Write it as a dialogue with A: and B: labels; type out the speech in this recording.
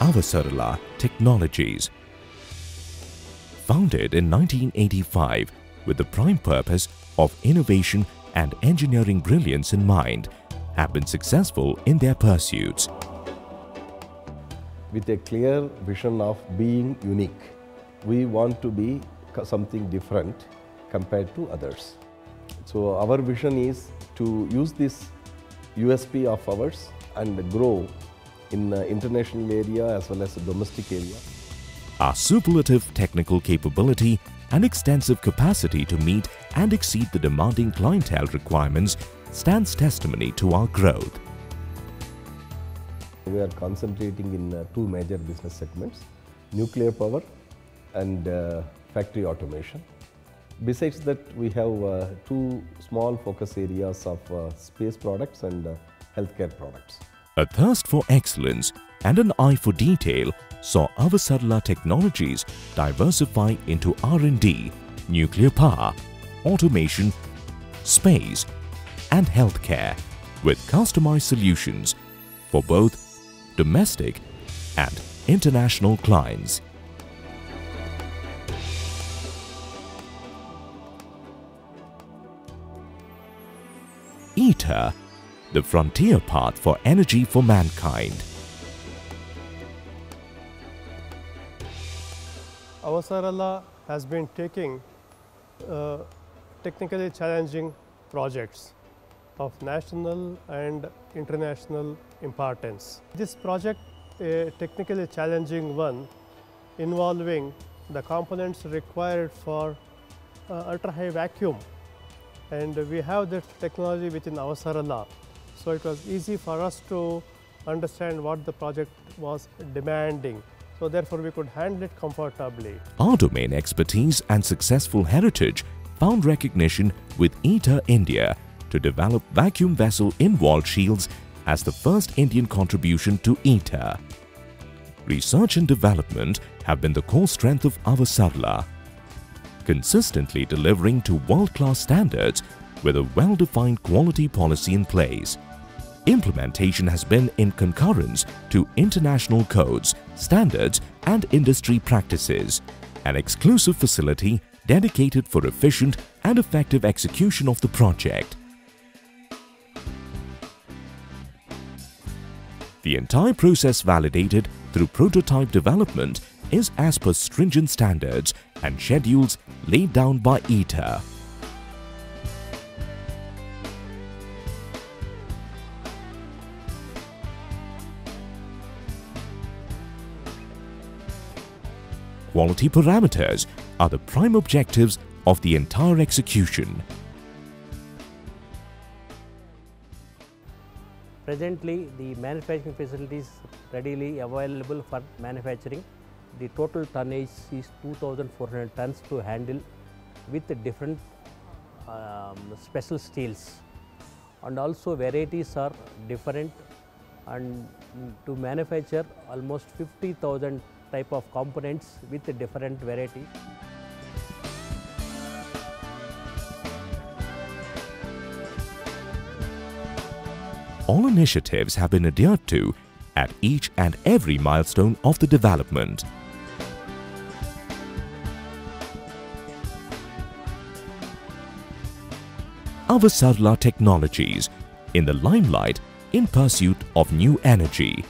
A: Avasarala Technologies. Founded in 1985 with the prime purpose of innovation and engineering brilliance in mind, have been successful in their pursuits.
B: with a clear vision of being unique. We want to be something different compared to others. So our vision is to use this USP of ours and grow in the international area as well as the domestic area.
A: Our superlative technical capability and extensive capacity to meet and exceed the demanding clientele requirements stands testimony to our growth.
B: We are concentrating in uh, two major business segments, nuclear power and uh, factory automation. Besides that, we have uh, two small focus areas of uh, space products and uh, healthcare products.
A: A thirst for excellence and an eye for detail saw Avasarala Technologies diversify into R&D, nuclear power, automation, space and healthcare with customized solutions for both domestic and international clients. ITER, the frontier path for energy for mankind.
C: Avasarala has been taking uh, technically challenging projects of national and international importance. This project, a technically challenging one, involving the components required for uh, ultra high vacuum and we have this technology within Avasarala. So it was easy for us to understand what the project was demanding. So therefore we could handle it comfortably.
A: Our domain expertise and successful heritage found recognition with ITER India to develop vacuum vessel in-wall shields as the first Indian contribution to ITER. Research and development have been the core strength of Avasarala, consistently delivering to world-class standards with a well-defined quality policy in place. Implementation has been in concurrence to international codes, standards and industry practices. An exclusive facility dedicated for efficient and effective execution of the project. The entire process validated through prototype development is as per stringent standards and schedules laid down by ITER. Quality parameters are the prime objectives of the entire execution.
D: Presently, the manufacturing facilities readily available for manufacturing. The total tonnage is 2400 tons to handle with different um, special steels and also varieties are different and to manufacture almost 50,000 type of components with different variety.
A: All initiatives have been adhered to at each and every milestone of the development. Avasarala Technologies in the limelight in pursuit of new energy.